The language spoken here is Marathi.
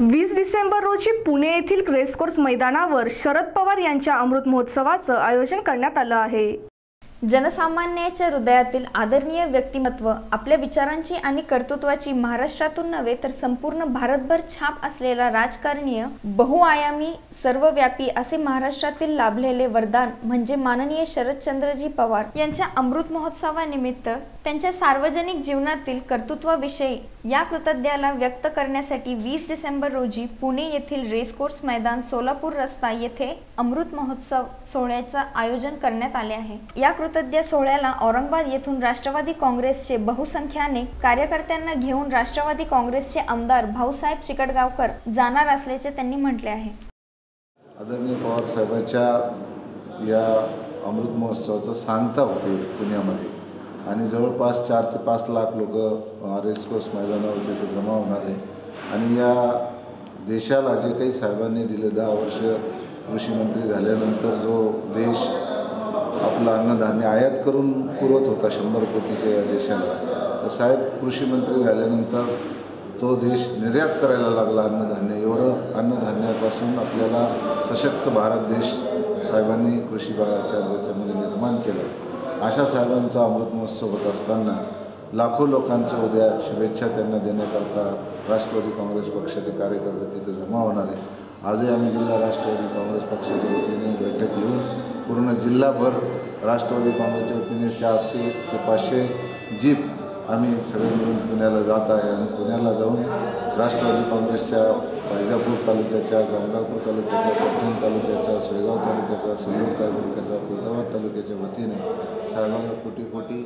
वीस डिसेंबर रोजी पुणे येथील रेसकोर्स मैदानावर शरद पवार यांच्या अमृत महोत्सवाचं आयोजन करण्यात आलं आहे. जनसामान्याच्या हृदयातील आदरणीय व्यक्तिमत्व आपल्या विचारांची आणि कर्तृत्वाची महाराष्ट्रातून नव्हे तर संपूर्ण भारतभर छाप असलेला राजकारणीय बहुआयामी सर्वव्यापी असे महाराष्ट्रातील लाभलेले वरदान म्हणजे माननीय शरदचंद्रजी पवार यांच्या अमृत महोत्सवानिमित्त त्यांच्या सार्वजनिक जीवनातील कर्तृत्वाविषयी या कृतज्ञाला व्यक्त करण्यासाठी वीस डिसेंबर रोजी पुणे येथील रेसकोर्स मैदान सोलापूर रस्ता येथे अमृत महोत्सव सोहळ्याचं आयोजन करण्यात आले आहे. या कृत कृतज्ञ सोहळ्याला औरंगाबाद येथून राष्ट्रवादी काँग्रेसचे बहुसंख्याने कार्यकर्त्यांना घेऊन राष्ट्रवादी काँग्रेसचे आमदार भाऊसाहेब चिकटगावकर जाणार असल्याचे त्यांनी म्हटले आहे. आदरणीय पवार साहेबांच्या या अमृत महोत्सवाचं सांगता होते पुण्यामध्ये. आणि जवळपास चार ते पाच लाख लोक रेसकोर्स मैदानावर तिथे जमा होणार आहे. आणि या देशाला जे काही साहेबांनी दिले दहा वर्ष कृषीमंत्री झाल्यानंतर जो देश आपलं अन्नधान्य आयात करून पुरवत होता शंभर कोटीच्या या देशाला. तर साहेब कृषीमंत्री झाल्यानंतर तो देश निर्यात करायला लागला अन्नधान्य. एवढं अन्नधान्यापासून आपल्याला सशक्त भारत देश साहेबांनी कृषी भागाच्या याच्यामध्ये निर्माण केलं. अशा साहेबांचा अमृत महोत्सव होत असताना लाखो लोकांचं उद्या शुभेच्छा त्यांना देण्याकरता राष्ट्रवादी काँग्रेस पक्षाचे कार्यकर्ते तिथे जमा होणार आहे आजही आम्ही जिल्हा राष्ट्रवादी काँग्रेस पक्षाच्या वतीने बैठक घेऊन पूर्ण जिल्हाभर राष्ट्रवादी काँग्रेसच्या वतीने चारशे ते पाचशे जीप आम्ही सगळे मिळून पुण्याला जात आहे आणि पुण्याला जाऊन राष्ट्रवादी काँग्रेसच्या वैजापूर तालुक्याच्या गंगापूर तालुक्याच्या पैठण तालुक्याच्या सोयगाव तालुक्याचा सिल्लोड तालुक्याचा खुलदाबाद तालुक्याच्या वतीने साहेबांना कोटी कोटी